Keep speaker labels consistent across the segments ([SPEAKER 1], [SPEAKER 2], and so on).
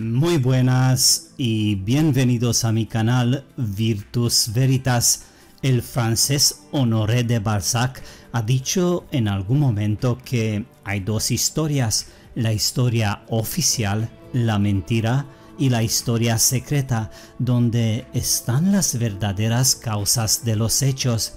[SPEAKER 1] Muy buenas y bienvenidos a mi canal Virtus Veritas. El francés Honoré de Balzac ha dicho en algún momento que hay dos historias, la historia oficial, la mentira, y la historia secreta, donde están las verdaderas causas de los hechos.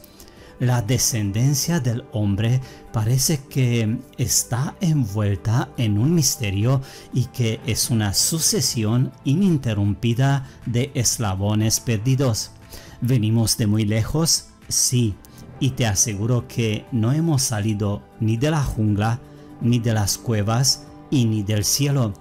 [SPEAKER 1] La descendencia del hombre parece que está envuelta en un misterio y que es una sucesión ininterrumpida de eslabones perdidos. ¿Venimos de muy lejos? Sí, y te aseguro que no hemos salido ni de la jungla, ni de las cuevas, y ni del cielo.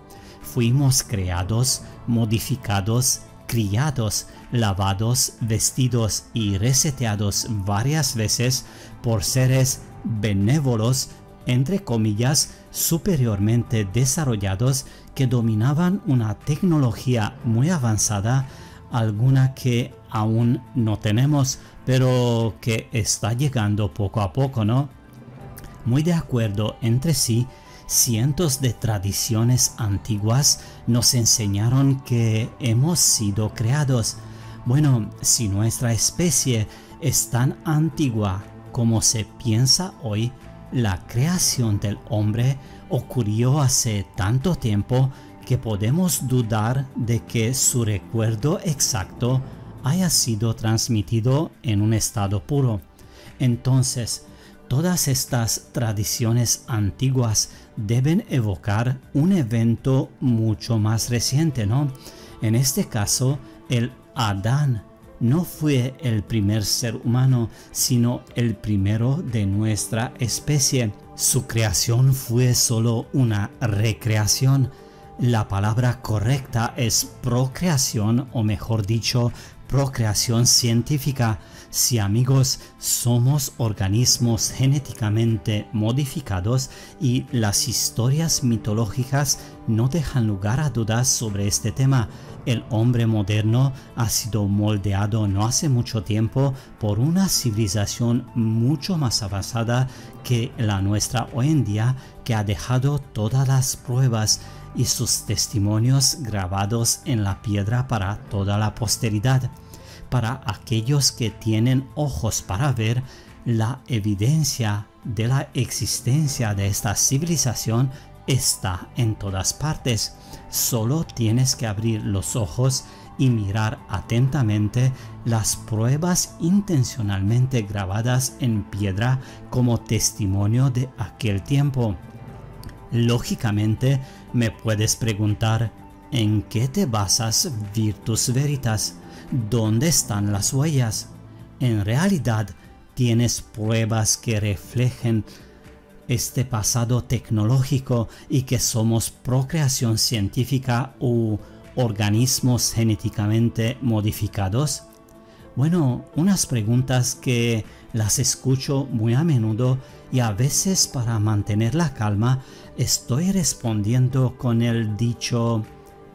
[SPEAKER 1] Fuimos creados, modificados, criados, lavados, vestidos y reseteados varias veces por seres benévolos, entre comillas, superiormente desarrollados que dominaban una tecnología muy avanzada, alguna que aún no tenemos, pero que está llegando poco a poco, ¿no? Muy de acuerdo entre sí cientos de tradiciones antiguas nos enseñaron que hemos sido creados. Bueno, si nuestra especie es tan antigua como se piensa hoy, la creación del hombre ocurrió hace tanto tiempo que podemos dudar de que su recuerdo exacto haya sido transmitido en un estado puro. Entonces, Todas estas tradiciones antiguas deben evocar un evento mucho más reciente, ¿no? En este caso, el Adán no fue el primer ser humano, sino el primero de nuestra especie. Su creación fue solo una recreación. La palabra correcta es procreación o mejor dicho, procreación científica si amigos somos organismos genéticamente modificados y las historias mitológicas no dejan lugar a dudas sobre este tema. El hombre moderno ha sido moldeado no hace mucho tiempo por una civilización mucho más avanzada que la nuestra hoy en día que ha dejado todas las pruebas y sus testimonios grabados en la piedra para toda la posteridad para aquellos que tienen ojos para ver la evidencia de la existencia de esta civilización está en todas partes. Solo tienes que abrir los ojos y mirar atentamente las pruebas intencionalmente grabadas en piedra como testimonio de aquel tiempo. Lógicamente me puedes preguntar, ¿en qué te basas Virtus Veritas? ¿Dónde están las huellas? En realidad, tienes pruebas que reflejen este pasado tecnológico y que somos procreación científica u organismos genéticamente modificados? Bueno, unas preguntas que las escucho muy a menudo y a veces para mantener la calma estoy respondiendo con el dicho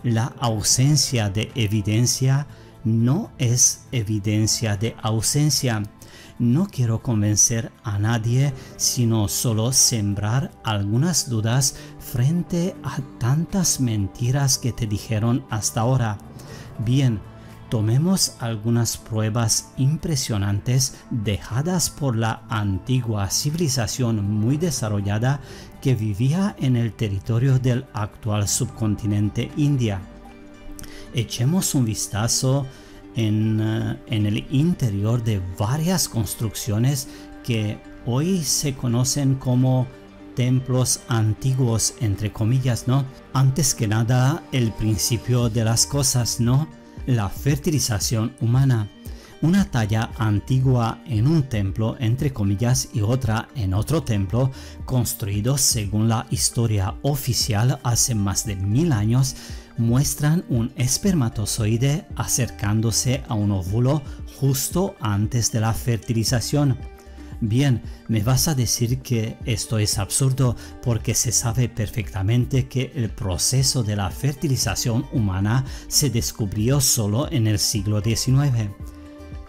[SPEAKER 1] la ausencia de evidencia no es evidencia de ausencia. No quiero convencer a nadie, sino solo sembrar algunas dudas frente a tantas mentiras que te dijeron hasta ahora. Bien, tomemos algunas pruebas impresionantes dejadas por la antigua civilización muy desarrollada que vivía en el territorio del actual subcontinente India echemos un vistazo en, eh, en el interior de varias construcciones que hoy se conocen como templos antiguos, entre comillas, ¿no? Antes que nada, el principio de las cosas, ¿no? La fertilización humana. Una talla antigua en un templo, entre comillas, y otra en otro templo, construido según la historia oficial hace más de mil años, muestran un espermatozoide acercándose a un óvulo justo antes de la fertilización. Bien, me vas a decir que esto es absurdo porque se sabe perfectamente que el proceso de la fertilización humana se descubrió solo en el siglo XIX.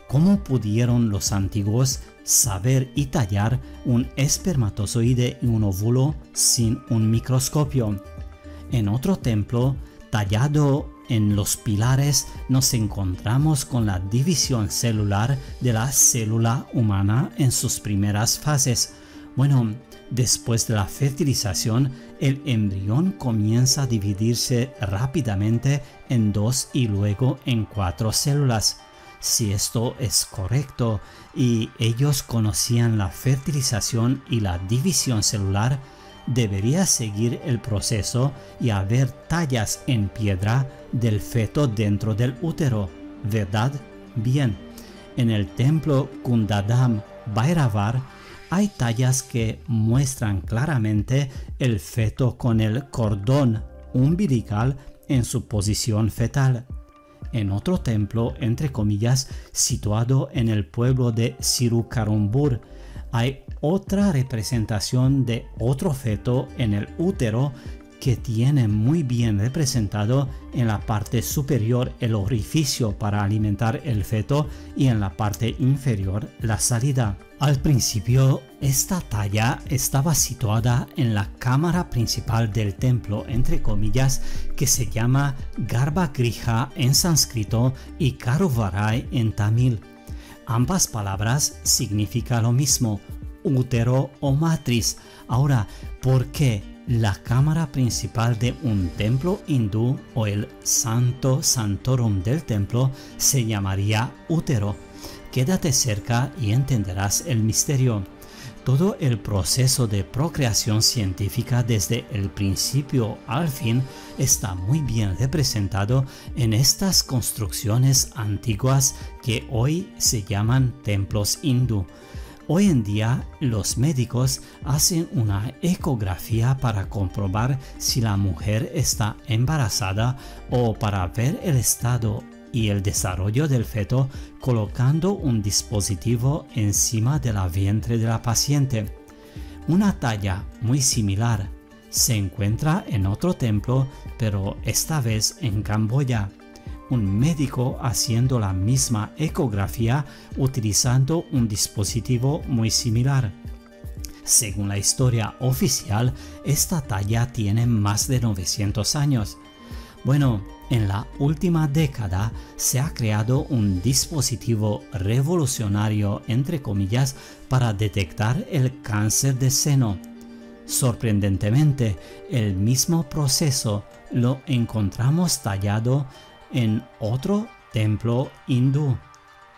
[SPEAKER 1] ¿Cómo pudieron los antiguos saber y tallar un espermatozoide y un óvulo sin un microscopio? En otro templo Tallado en los pilares nos encontramos con la división celular de la célula humana en sus primeras fases. Bueno, después de la fertilización, el embrión comienza a dividirse rápidamente en dos y luego en cuatro células. Si esto es correcto y ellos conocían la fertilización y la división celular, debería seguir el proceso y haber tallas en piedra del feto dentro del útero, ¿verdad? Bien, en el templo Kundadam Bhairavar hay tallas que muestran claramente el feto con el cordón umbilical en su posición fetal. En otro templo, entre comillas, situado en el pueblo de Sirukarumbur, hay otra representación de otro feto en el útero que tiene muy bien representado en la parte superior el orificio para alimentar el feto y en la parte inferior la salida. Al principio, esta talla estaba situada en la cámara principal del templo, entre comillas, que se llama Garbhagriha en sánscrito y Karuvarai en tamil. Ambas palabras significan lo mismo, útero o matriz. Ahora, ¿por qué la cámara principal de un templo hindú o el santo santorum del templo se llamaría útero? Quédate cerca y entenderás el misterio. Todo el proceso de procreación científica desde el principio al fin está muy bien representado en estas construcciones antiguas que hoy se llaman templos hindú. Hoy en día los médicos hacen una ecografía para comprobar si la mujer está embarazada o para ver el estado y el desarrollo del feto colocando un dispositivo encima de la vientre de la paciente. Una talla muy similar se encuentra en otro templo, pero esta vez en Camboya. Un médico haciendo la misma ecografía utilizando un dispositivo muy similar. Según la historia oficial, esta talla tiene más de 900 años. Bueno, en la última década se ha creado un dispositivo revolucionario, entre comillas, para detectar el cáncer de seno. Sorprendentemente, el mismo proceso lo encontramos tallado en otro templo hindú.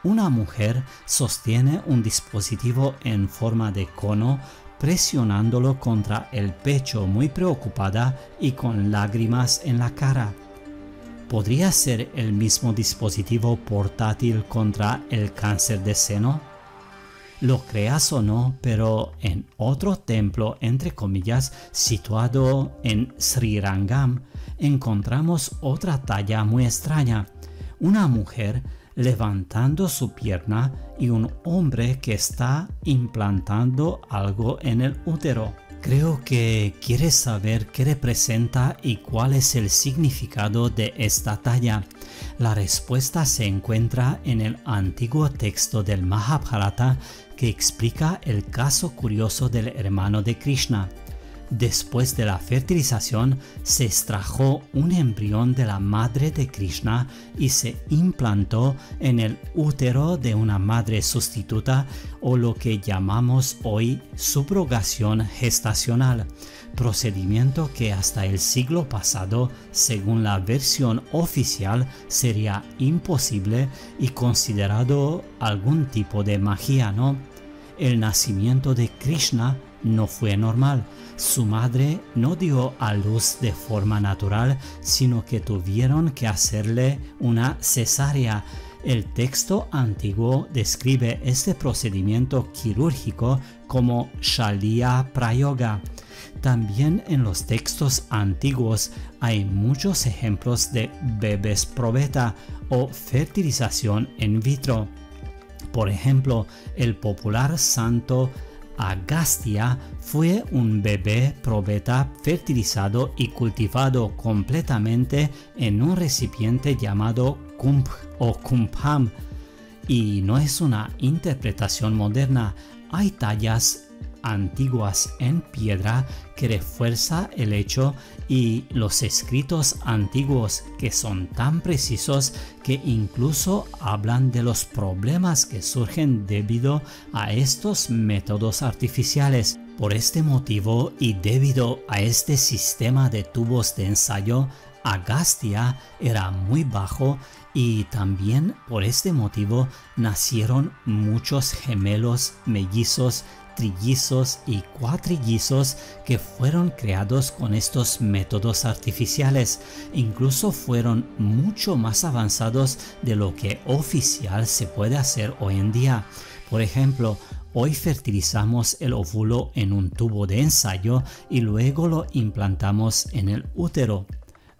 [SPEAKER 1] Una mujer sostiene un dispositivo en forma de cono presionándolo contra el pecho muy preocupada y con lágrimas en la cara. ¿Podría ser el mismo dispositivo portátil contra el cáncer de seno? Lo creas o no, pero en otro templo, entre comillas, situado en Sri Rangam, encontramos otra talla muy extraña. Una mujer levantando su pierna y un hombre que está implantando algo en el útero. Creo que quieres saber qué representa y cuál es el significado de esta talla. La respuesta se encuentra en el antiguo texto del Mahabharata que explica el caso curioso del hermano de Krishna. Después de la fertilización se extrajo un embrión de la madre de Krishna y se implantó en el útero de una madre sustituta o lo que llamamos hoy subrogación gestacional, procedimiento que hasta el siglo pasado, según la versión oficial, sería imposible y considerado algún tipo de magia, ¿no? El nacimiento de Krishna no fue normal. Su madre no dio a luz de forma natural, sino que tuvieron que hacerle una cesárea. El texto antiguo describe este procedimiento quirúrgico como Shalya Prayoga. También en los textos antiguos hay muchos ejemplos de bebés probeta o fertilización in vitro. Por ejemplo, el popular santo Agastia fue un bebé probeta fertilizado y cultivado completamente en un recipiente llamado kumph o kumpham y no es una interpretación moderna. Hay tallas antiguas en piedra que refuerza el hecho y los escritos antiguos que son tan precisos que incluso hablan de los problemas que surgen debido a estos métodos artificiales. Por este motivo y debido a este sistema de tubos de ensayo, Agastia era muy bajo y también por este motivo nacieron muchos gemelos mellizos trillizos y cuatrillizos que fueron creados con estos métodos artificiales. Incluso fueron mucho más avanzados de lo que oficial se puede hacer hoy en día. Por ejemplo, Hoy fertilizamos el óvulo en un tubo de ensayo y luego lo implantamos en el útero.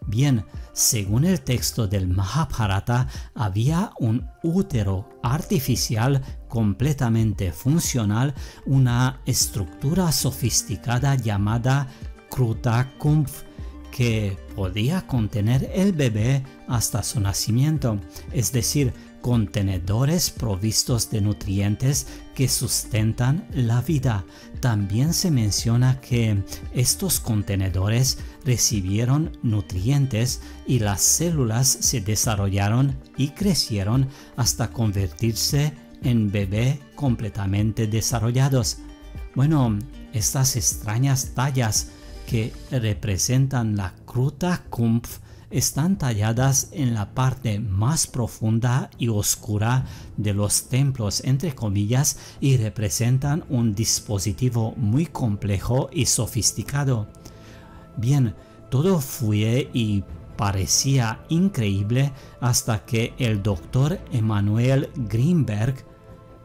[SPEAKER 1] Bien, según el texto del Mahabharata, había un útero artificial completamente funcional, una estructura sofisticada llamada Kruta Kumpf, que podía contener el bebé hasta su nacimiento, es decir, contenedores provistos de nutrientes que sustentan la vida. También se menciona que estos contenedores recibieron nutrientes y las células se desarrollaron y crecieron hasta convertirse en bebé completamente desarrollados. Bueno, estas extrañas tallas que representan la Kruta Kumpf están talladas en la parte más profunda y oscura de los templos entre comillas y representan un dispositivo muy complejo y sofisticado. Bien, todo fue y parecía increíble hasta que el doctor Emanuel Greenberg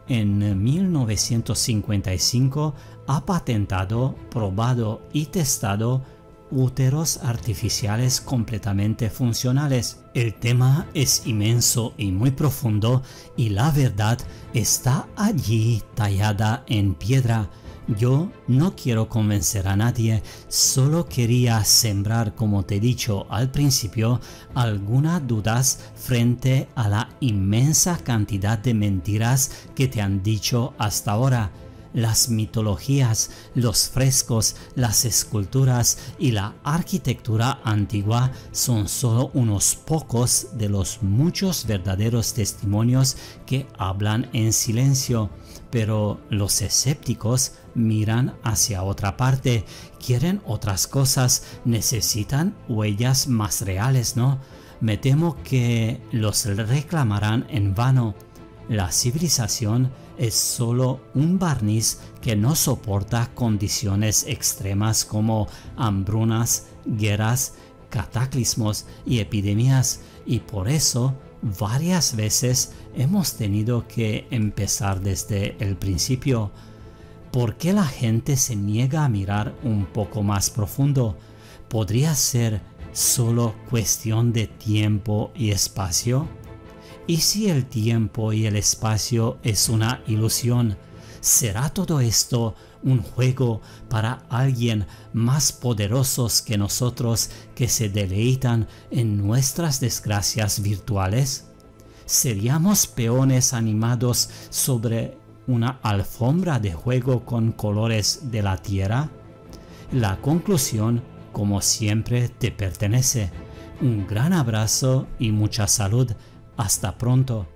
[SPEAKER 1] en 1955 ha patentado, probado y testado úteros artificiales completamente funcionales. El tema es inmenso y muy profundo y la verdad está allí tallada en piedra. Yo no quiero convencer a nadie, solo quería sembrar, como te he dicho al principio, algunas dudas frente a la inmensa cantidad de mentiras que te han dicho hasta ahora las mitologías, los frescos, las esculturas y la arquitectura antigua son solo unos pocos de los muchos verdaderos testimonios que hablan en silencio. Pero los escépticos miran hacia otra parte, quieren otras cosas, necesitan huellas más reales, ¿no? Me temo que los reclamarán en vano. La civilización es solo un barniz que no soporta condiciones extremas como hambrunas, guerras, cataclismos y epidemias y por eso varias veces hemos tenido que empezar desde el principio. ¿Por qué la gente se niega a mirar un poco más profundo? ¿Podría ser solo cuestión de tiempo y espacio? ¿Y si el tiempo y el espacio es una ilusión? ¿Será todo esto un juego para alguien más poderosos que nosotros que se deleitan en nuestras desgracias virtuales? ¿Seríamos peones animados sobre una alfombra de juego con colores de la tierra? La conclusión, como siempre, te pertenece. Un gran abrazo y mucha salud hasta pronto.